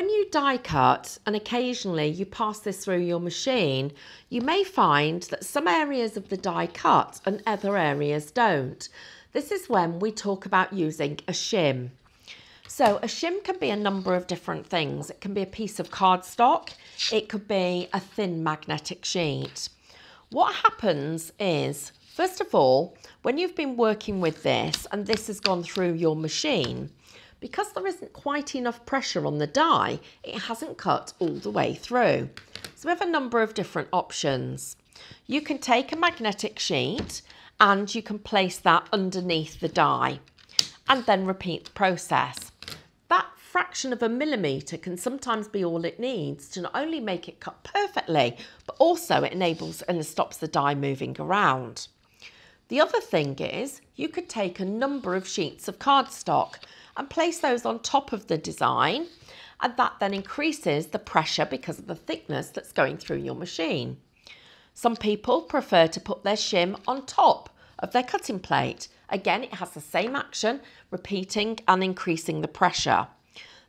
When you die cut and occasionally you pass this through your machine, you may find that some areas of the die cut and other areas don't. This is when we talk about using a shim. So a shim can be a number of different things. It can be a piece of cardstock, it could be a thin magnetic sheet. What happens is, first of all, when you've been working with this and this has gone through your machine, because there isn't quite enough pressure on the die, it hasn't cut all the way through. So we have a number of different options. You can take a magnetic sheet and you can place that underneath the die and then repeat the process. That fraction of a millimetre can sometimes be all it needs to not only make it cut perfectly, but also it enables and stops the die moving around. The other thing is you could take a number of sheets of cardstock and place those on top of the design and that then increases the pressure because of the thickness that's going through your machine. Some people prefer to put their shim on top of their cutting plate. Again, it has the same action, repeating and increasing the pressure.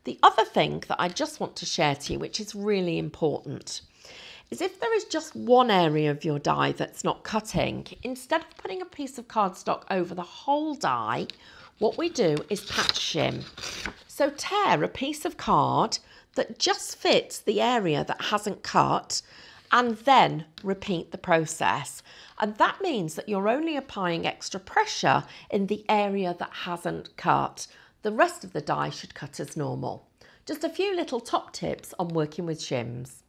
The other thing that I just want to share to you, which is really important, is if there is just one area of your die that's not cutting, instead of putting a piece of cardstock over the whole die, what we do is patch shim. So tear a piece of card that just fits the area that hasn't cut and then repeat the process. And that means that you're only applying extra pressure in the area that hasn't cut. The rest of the die should cut as normal. Just a few little top tips on working with shims.